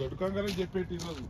దొడ్డుకంగానే చెప్పేటి ఈరోజు.